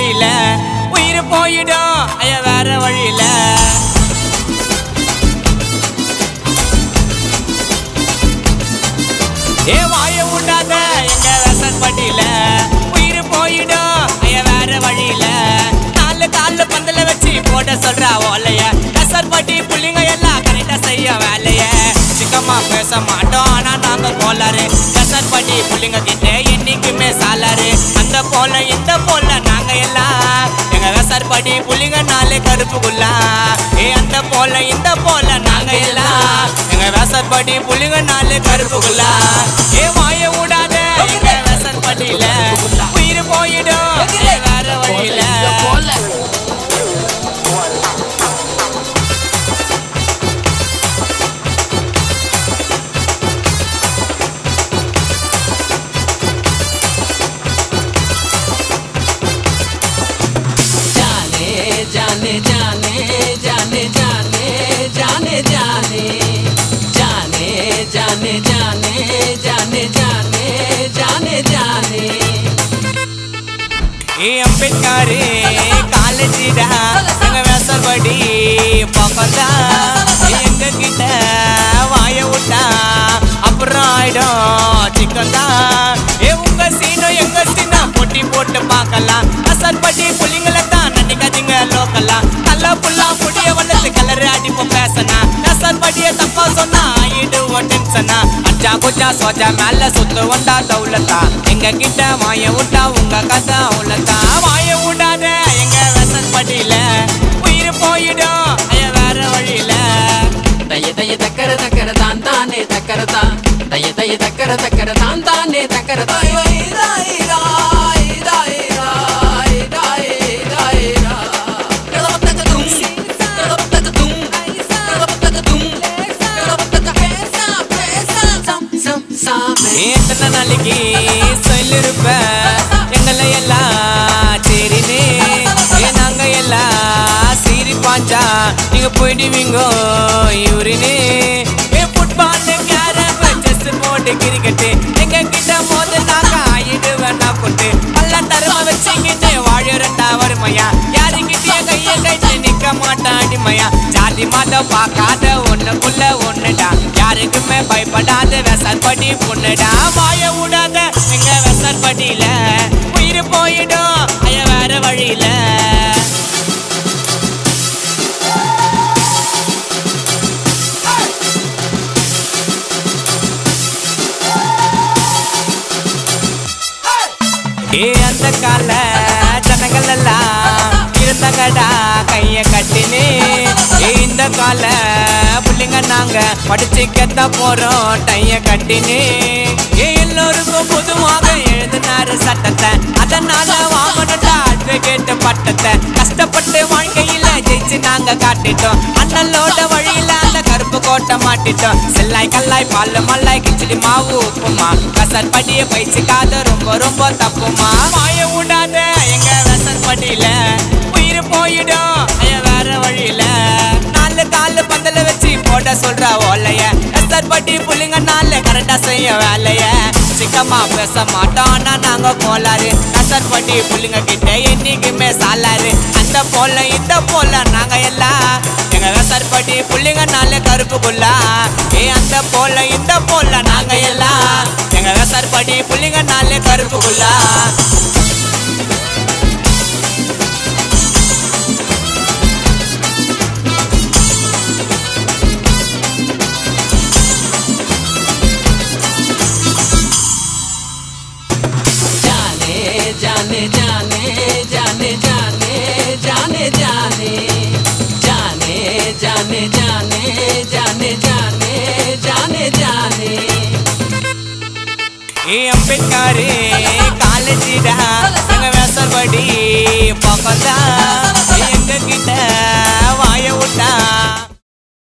விசற்பட்டியில உயிர் போயிடும். ஐயா வேற வழியில. ஏ வாய உண்டாத எங்க விசற்பட்டியில உயிர் போயிடும். ஐயா வேற வழியில. நாலு கால பந்தல வச்சு போட சொல்றா ஓலைய விசற்பட்டி புள்ளிங்க எல்லாம் கரெக்டா செய்ய வேலைய. சிக்கமா பேச மாட்டோம் ஆனா நாங்க கோளாறு. பட்டி புள்ளிங்க கிட்ட நாங்க எல்லாம் எங்க விசற்பட்டி புள்ளிங்க நாலு கருப்புக்குள்ளா ஏ அந்த போல இந்த போல நாங்க எல்லாம் எங்க விசற்பட்டி புள்ளிங்க நாளே கருப்புக்குள்ளா ஏ வாய விடாத எங்க உயிர் போயிடும். जाने जाने जाने जाने जाने जाने जाने जाने जाने जाने जाने ए अंबेडकर ಕಾಲೇಜಿನ ವ್ಯಾಸ ಬಡಿ ಪಕದ ಹೆಂಗ ಗಿಡ ವಾಯ ಊಟ வேசற்படிய தப்பா சொன்னா ஆயிடுவோம் டென்ஷனா அச்சா குச்சா சோச்சா மேல சுத்து வந்தா தௌலத்தா. எங்க கிட்ட வாய விட்டா உங்க கதை அவ்வளத்தா வாய விடாத எங்க வெசன்பட்டியில உயிர் போயிடும் ஐயா வேற வழியில. தய தய தக்கர தக்கர தான் தானே தக்கர தான். நாளைக்கு சொல்லிருப்ப எங்களை எல்லாம் சரினே நாங்க எல்லாம் சீரி பாஞ்சா நீங்க போயிடுவீங்கோ இவரினே. ஏ ஃபுட்பால் கேரம் செஸ் போட்டு கிரிக்கெட்டு எங்க கிட்ட மோது நாங்க ஆயிடுவேன் நான் கொண்டு. பல்ல தரும வச்சுக்கிட்டு வாழறண்டா வருமையா யாருக்கிட்டே கைய கைட்டு நிக்க மாட்டான் அடிமையா ஜாதி பார்க்காத ஒண்ணுக்குள்ள ஒண்ணுடா. யாருக்குமே பயப்படாத வெசற்படி பொண்ணுடா. மாய விடாத எங்க வெசற்படியில உயிர் போயிடும். ஐயா வேற வழியில. ஏ அந்த கால ஜனங்கள் எல்லாம் இருந்தாங்கடா. கைய கட்டினே. இந்த கால பிள்ளைங்க நாங்க படிச்சு கெத்த போறோம். டைய கட்டினே. எல்லோருக்கும் பொதுவாக எழுதினாரு சட்டத்தை. அதனால வாங்கணும்டா அட்வொகேட் பட்டத்தை. கஷ்டப்பட்டு வாழ்க்கையில ஜெயிச்சு நாங்க காட்டிட்டோம். அண்ணலோட வழியில அந்த கருப்பு கோட்டை மாட்டிட்டோம். செல்லாய் கல்லாய் பால் மல்லாய் கிச்சடி மாவு உப்புமா. கசர் படிய பயிற்சிக்காத ரொம்ப ரொம்ப தப்புமா? மாய விடாத எங்க வெசர் படியில உயிர் போயிடும். போட சொல்ற ஓலைய. எஸ்ஆர் பட்டி புள்ளிங்க நாலு கரெக்டா செய்ய வேலைய. சிக்கமா பேச மாட்டோம்னா நாங்க கோளாறு. எஸ்ஆர் பட்டி புள்ளிங்க கிட்ட என்னைக்குமே சாலாரு அந்த போல இந்த போல நாங்க எல்லாம். எங்க விவசாயப்பட்டி புள்ளிங்க நாலு கருப்புக்குள்ளா. ஏ அந்த போல இந்த போல நாங்க எல்லாம். எங்க விவசாயப்பட்டி புள்ளிங்க நாலு கருப்புக்குள்ளா. அம்பேத்காரு காலேஜிடா எங்க வேசற்படி பக்கத்தா எங்க கிட்ட வாய விட்டா